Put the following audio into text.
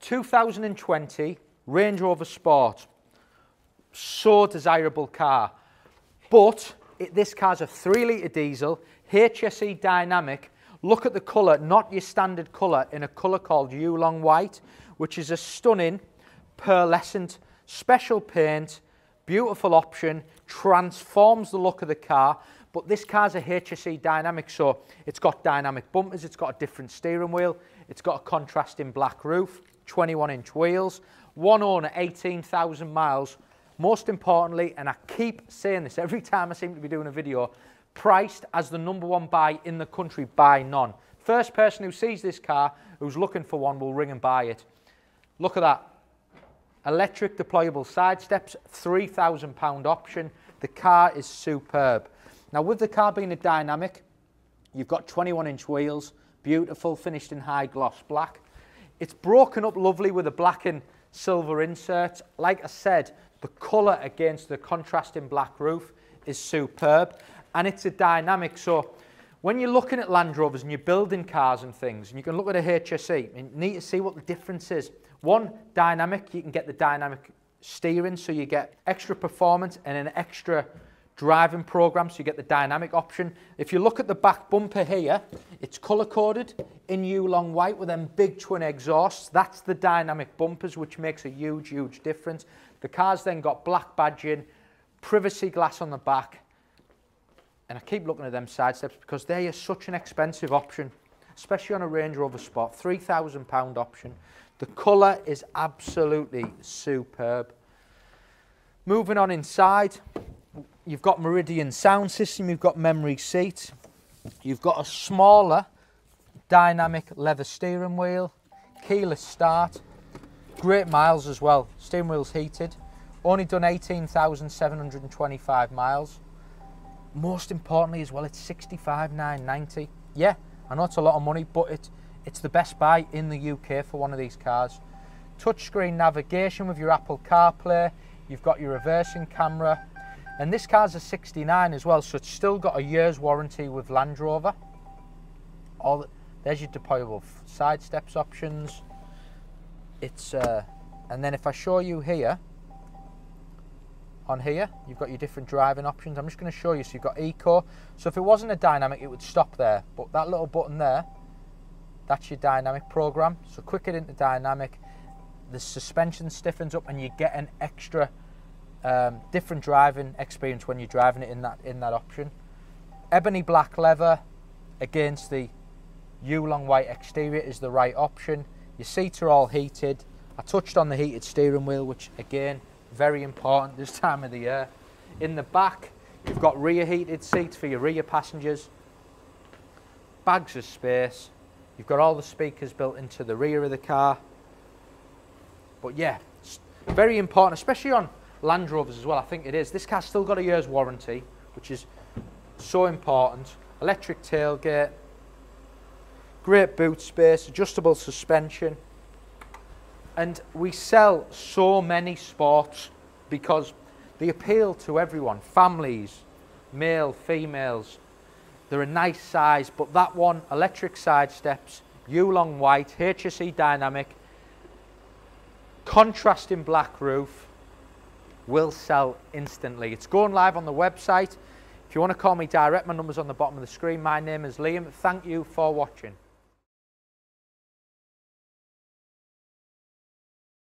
2020 Range Rover Sport. So desirable car. But it, this car's a 3 litre diesel, HSE dynamic. Look at the colour, not your standard colour, in a colour called Yulong White, which is a stunning pearlescent special paint, beautiful option, transforms the look of the car. But this car's a HSE dynamic, so it's got dynamic bumpers, it's got a different steering wheel, it's got a contrasting black roof, 21 inch wheels, one owner, 18,000 miles. Most importantly, and I keep saying this every time I seem to be doing a video, priced as the number one buy in the country by none. First person who sees this car, who's looking for one, will ring and buy it. Look at that. Electric deployable side steps, £3,000 option. The car is superb. Now with the car being a dynamic, you've got 21 inch wheels, beautiful, finished in high gloss black. It's broken up lovely with a black and silver insert. Like I said, the colour against the contrasting black roof is superb and it's a dynamic. So when you're looking at Land Rovers and you're building cars and things, and you can look at a HSE, and you need to see what the difference is. One, dynamic, you can get the dynamic steering, so you get extra performance and an extra driving program, so you get the dynamic option. If you look at the back bumper here, it's color coded in Yulong white with them big twin exhausts. That's the dynamic bumpers, which makes a huge, huge difference. The car's then got black badging, privacy glass on the back, and I keep looking at them side steps because they are such an expensive option, especially on a Range Rover Sport, £3,000 option. The colour is absolutely superb. Moving on inside, you've got Meridian sound system, you've got memory seat, you've got a smaller dynamic leather steering wheel, keyless start, great miles as well, steering wheel's heated, only done 18,725 miles. Most importantly as well, it's 65,990. Yeah, I know it's a lot of money, but it, it's the best buy in the UK for one of these cars. Touchscreen navigation with your Apple CarPlay. You've got your reversing camera. And this car's a 69 as well, so it's still got a year's warranty with Land Rover. All the, there's your deployable side steps options. It's uh, and then if I show you here, on here, you've got your different driving options. I'm just going to show you. So you've got Eco. So if it wasn't a dynamic, it would stop there. But that little button there, that's your dynamic program. So quick it into dynamic. The suspension stiffens up and you get an extra um, different driving experience when you're driving it in that in that option. Ebony black leather against the Yulong white exterior is the right option. Your seats are all heated. I touched on the heated steering wheel, which again, very important this time of the year. In the back, you've got rear heated seats for your rear passengers. Bags of space. You've got all the speakers built into the rear of the car. But yeah, very important, especially on Land Rovers as well. I think it is. This car's still got a year's warranty, which is so important. Electric tailgate, great boot space, adjustable suspension. And we sell so many sports because they appeal to everyone, families, male, females, they're a nice size, but that one, electric side steps, Yulong white, HSE dynamic, contrasting black roof, will sell instantly. It's going live on the website. If you want to call me direct, my number's on the bottom of the screen. My name is Liam. Thank you for watching.